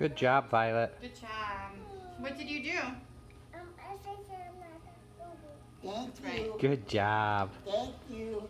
Good job, Violet. Good job. What did you do? Um, I said Thank That's Thank Right. Good job. Thank you.